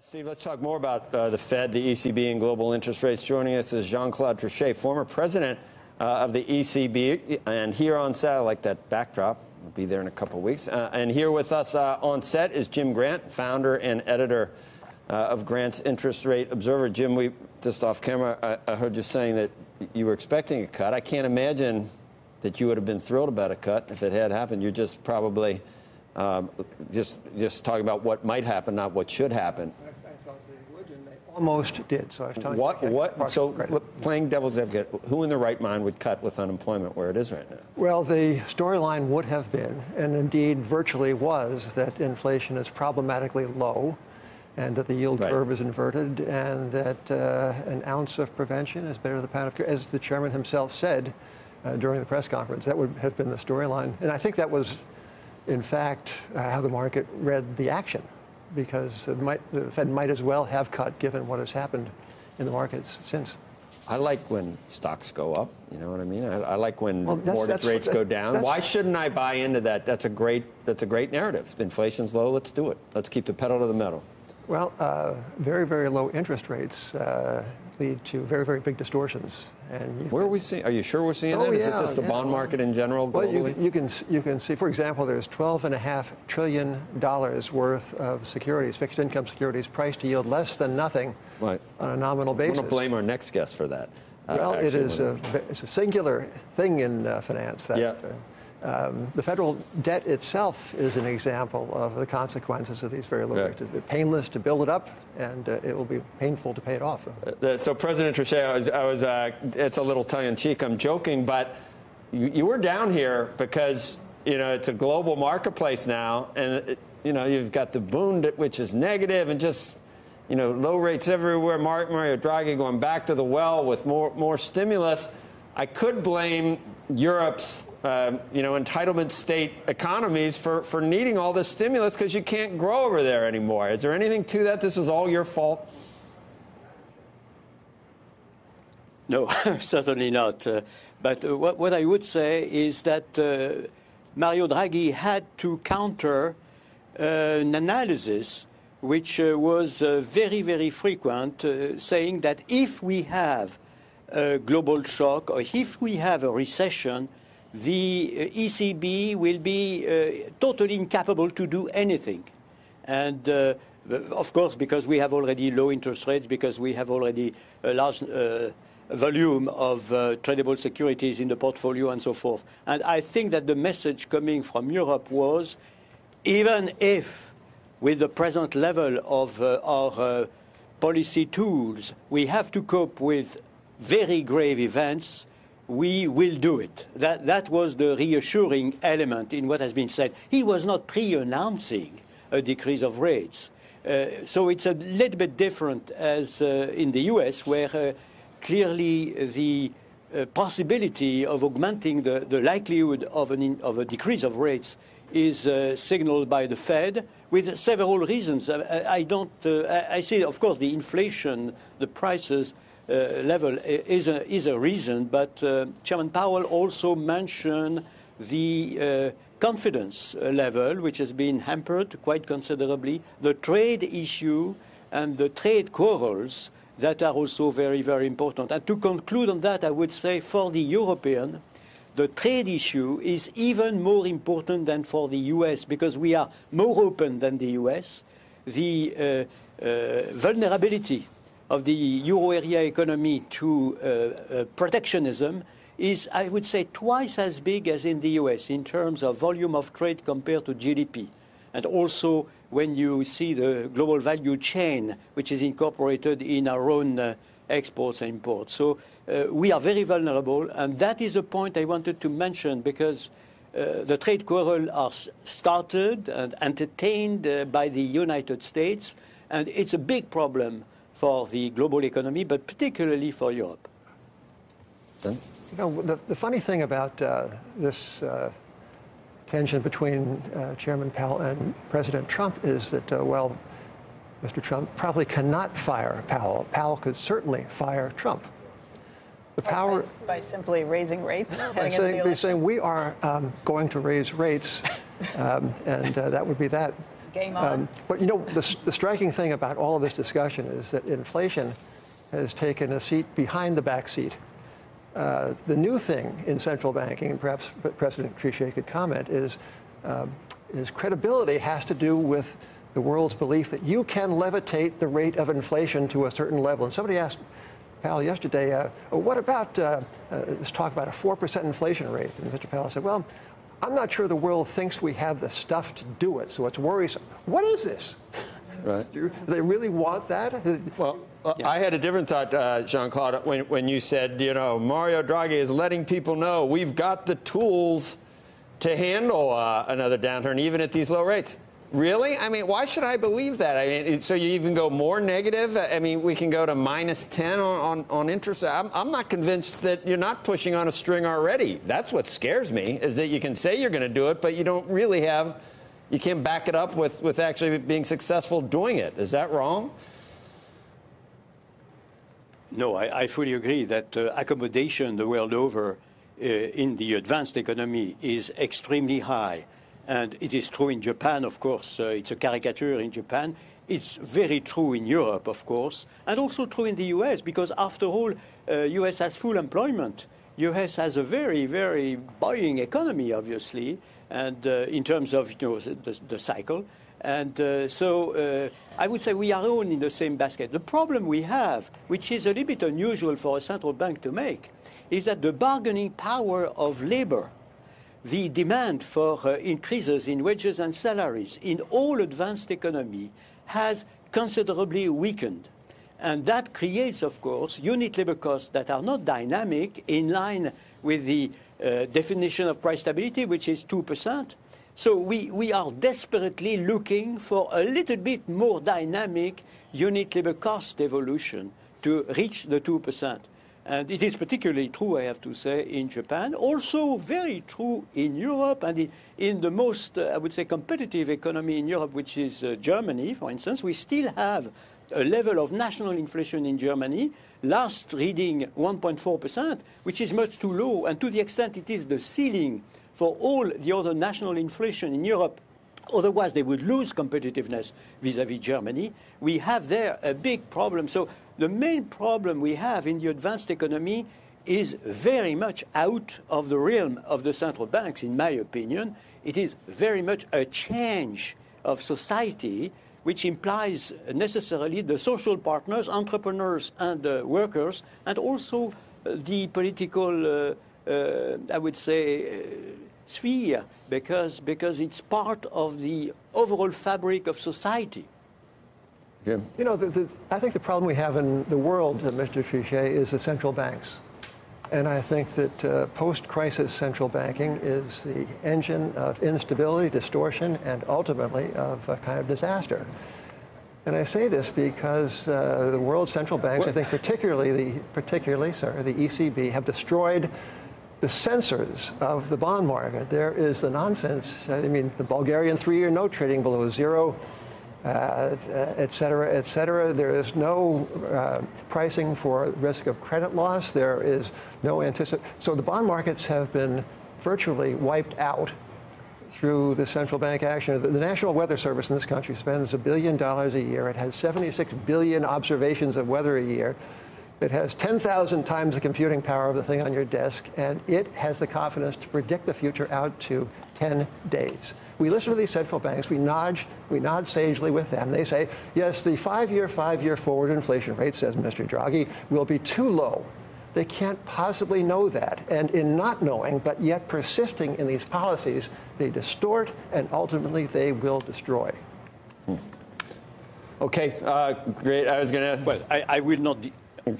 Steve, let's talk more about uh, the Fed, the ECB, and global interest rates. Joining us is Jean Claude Trichet, former president uh, of the ECB, and here on set, I like that backdrop. We'll be there in a couple weeks. Uh, and here with us uh, on set is Jim Grant, founder and editor uh, of Grant's Interest Rate Observer. Jim, we just off camera, I, I heard you saying that you were expecting a cut. I can't imagine that you would have been thrilled about a cut if it had happened. You're just probably um, just just talking about what might happen, not what should happen. I, I thought they would, and they almost did. So I was telling What you. what? So look, playing devil's advocate, who in the right mind would cut with unemployment where it is right now? Well, the storyline would have been, and indeed virtually was, that inflation is problematically low and that the yield Right. curve is inverted and that uh, an ounce of prevention is better than a pound of cure. As the chairman himself said uh, during the press conference, that would have been the storyline. And I think that was, in fact, uh, how the market read the action because might, the Fed might as well have cut given what has happened in the markets since. I like when stocks go up. You know what I mean? I, I like when Well, that's- mortgage that's- rates go down. Why shouldn't I buy into that? That's a great. That's a great narrative. Inflation's low. Let's do it. Let's keep the pedal to the metal. Well, uh, very, very low interest rates uh, lead to very, very big distortions. And Where are we seeing? Are you sure we're seeing Oh, that? Is yeah, it just the yeah. bond market in general well, you, you can you can see, for example, there's 12 and a half trillion dollars worth of securities, fixed income securities, priced to yield less than nothing Right. on a nominal basis. I'm going to blame our next guest for that. uh, Well, it actually, is when- a, it's a singular thing in uh, finance. That, Yeah. uh, um, the federal debt itself is an example of the consequences of these very low Yeah. rates. It's painless to build it up, and uh, it will be painful to pay it off. Uh, So, President Trichet, I was, I was uh, it's a little tongue in cheek. I'm joking, but you, you were down here because you know it's a global marketplace now, and it, you know you've got the Bund which is negative, and just you know low rates everywhere. Mar- Mario Draghi going back to the well with more more stimulus. I could blame Europe's uh, you know entitlement state economies for for needing all this stimulus because you can't grow over there anymore. Is there anything to that? This is all your fault. No, certainly not. Uh, but uh, what, what I would say is that uh, Mario Draghi had to counter uh, an analysis which uh, was very, very frequent, saying that if we have a global shock or if we have a recession, the uh, ECB will be uh, totally incapable to do anything. And uh, of course, because we have already low interest rates, because we have already a large uh, volume of uh, tradable securities in the portfolio and so forth. And I think that the message coming from Europe was even if, with the present level of uh, our uh, policy tools, we have to cope with very grave events, we will do it. That, that was the reassuring element in what has been said. He was not pre announcing a decrease of rates. Uh, so it's a little bit different as uh, in the US, where uh, clearly the uh, possibility of augmenting the, the likelihood of, an in, of a decrease of rates is uh, signaled by the Fed with several reasons. I, I- don't. Uh, I, I see, of course, the inflation, the prices level is a, is a reason, but uh, Chairman Powell also mentioned the uh, confidence uh, level, which has been hampered quite considerably, the trade issue, and the trade quarrels that are also very, very important. And to conclude on that, I would say for the European, the trade issue is even more important than for the US because we are more open than the US. The uh, uh, vulnerability of the euro area economy to uh, uh, protectionism is, I would say, twice as big as in the US in terms of volume of trade compared to GDP. And also, when you see the global value chain, which is incorporated in our own uh, exports and imports. So uh, we are very vulnerable, and that is a point I wanted to mention because uh, the trade quarrel are started and entertained uh, by the United States, and it's a big problem for the global economy, but particularly for Europe. Done? You know, the, the funny thing about uh, this uh, tension between uh, Chairman Powell and President Trump is that, uh, well, Mr. Trump probably cannot fire Powell. Powell could certainly fire Trump. The power by, by simply raising rates. by heading into the saying, by saying we are um, going to raise rates, um, and uh, that would be that. Game on. But you know, the, the striking thing about all of this discussion is that inflation has taken a seat behind the back seat. Uh, the new thing in central banking, and perhaps President Trichet could comment, is, um, is credibility has to do with the world's belief that you can levitate the rate of inflation to a certain level. And somebody asked Powell yesterday, uh, oh, what about uh, uh, this talk about a 4% inflation rate? And Mr. Powell said, well, I'm not sure the world thinks we have the stuff to do it, so it's worrisome. What is this? Right. Do they really want that? Well, uh, I had a different thought, uh, Jean Claude, when, when you said, you know, Mario Draghi is letting people know we've got the tools to handle uh, another downturn, even at these low rates. Really? I mean, why should I believe that? I mean, so you even go more negative? I mean, we can go to minus 10 on, on, on interest. I'm, I'm not convinced that you're not pushing on a string already. That's what scares me, is that you can say you're going to do it, but you don't really have, you can't back it up with, with actually being successful doing it. Is that wrong? No, I, I fully agree that uh, accommodation the world over uh, in the advanced economy is extremely high. And it is true in Japan, of course. Uh, it's a caricature in Japan. It's very true in Europe, of course, and also true in the US, because after all, uh, US has full employment. US has a very, very buoyant economy, obviously, and uh, in terms of you know, the, the cycle. And uh, so uh, I would say we are all in the same basket. The problem we have, which is a little bit unusual for a central bank to make, is that the bargaining power of labor the demand for uh, increases in wages and salaries in all advanced economy has considerably weakened. And that creates, of course, unit labor costs that are not dynamic in line with the uh, definition of price stability, which is 2%. So we, we are desperately looking for a little bit more dynamic unit labor cost evolution to reach the 2%. And it is particularly true, I have to say, in Japan. Also very true in Europe and in, the most, uh, I would say, competitive economy in Europe, which is uh, Germany, for instance. We still have a level of national inflation in Germany, last reading 1.4%, which is much too low. And to the extent it is the ceiling for all the other national inflation in Europe, Otherwise, they would lose competitiveness vis-à-vis -vis Germany. We have there a big problem. So the main problem we have in the advanced economy is very much out of the realm of the central banks, in my opinion. It is very much a change of society, which implies necessarily the social partners, entrepreneurs, and uh, workers, and also uh, the political, uh, uh I would say, uh, sphere, because, because it's part of the overall fabric of society. Jim? You know, the, the, I think the problem we have in the world, uh, Mr. Trichet, is the central banks. And I think that uh, post-crisis central banking is the engine of instability, distortion, and ultimately of a kind of disaster. And I say this because uh, the world's central banks, what? I think particularly the, particularly, sorry, the ECB, have destroyed the sensors of the bond market. There is the nonsense. I mean, the Bulgarian three-year note trading below zero, et cetera, et cetera. There is no uh, pricing for risk of credit loss. There is no anticipation. So the bond markets have been virtually wiped out through the central bank action. The National Weather Service in this country spends a billion dollars a year. It has 76 billion observations of weather a year. It has 10,000 times the computing power of the thing on your desk, and it has the confidence to predict the future out to 10 days. We listen to these central banks. We nod, we nod sagely with them. They say, yes, the five-year, five-year forward inflation rate, says Mr. Draghi, will be too low. They can't possibly know that. And in not knowing, but yet persisting in these policies, they distort and ultimately they will destroy. Hmm. Okay, uh, great. I was going to. Well, I, I will not.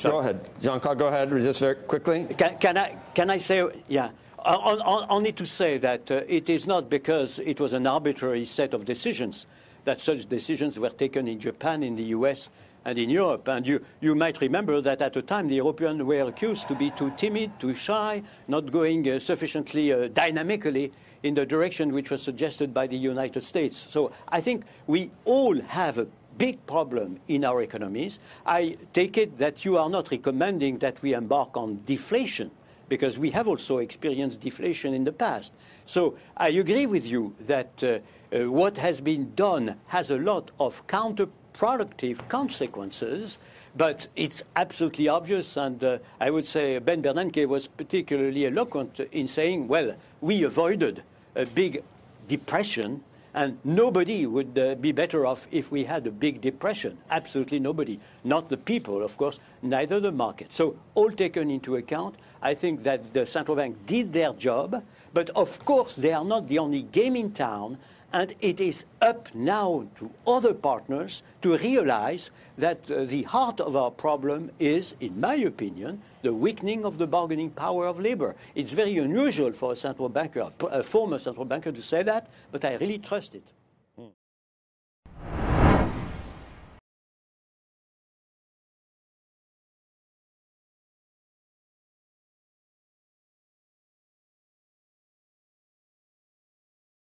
Go ahead. Jean-Claude, go ahead. Just very quickly. Can, can, I, can I say, yeah, only to say that uh, it is not because it was an arbitrary set of decisions that such decisions were taken in Japan, in the US, and in Europe. And you, you might remember that at the time the Europeans were accused to be too timid, too shy, not going uh, sufficiently uh, dynamically in the direction which was suggested by the United States. So I think we all have a big problem in our economies. I take it that you are not recommending that we embark on deflation because we have also experienced deflation in the past. So I agree with you that uh, uh, what has been done has a lot of counterproductive consequences, but it's absolutely obvious. And uh, I would say Ben Bernanke was particularly eloquent in saying, well, we avoided a big depression and nobody would uh, be better off if we had a big depression. Absolutely nobody. Not the people, of course, neither the market. So, all taken into account, I think that the central bank did their job. But of course, they are not the only game in town. And it is up now to other partners to realize that uh, the heart of our problem is, in my opinion, the weakening of the bargaining power of labor. It's very unusual for a central banker, a former central banker, to say that, but I really trust it.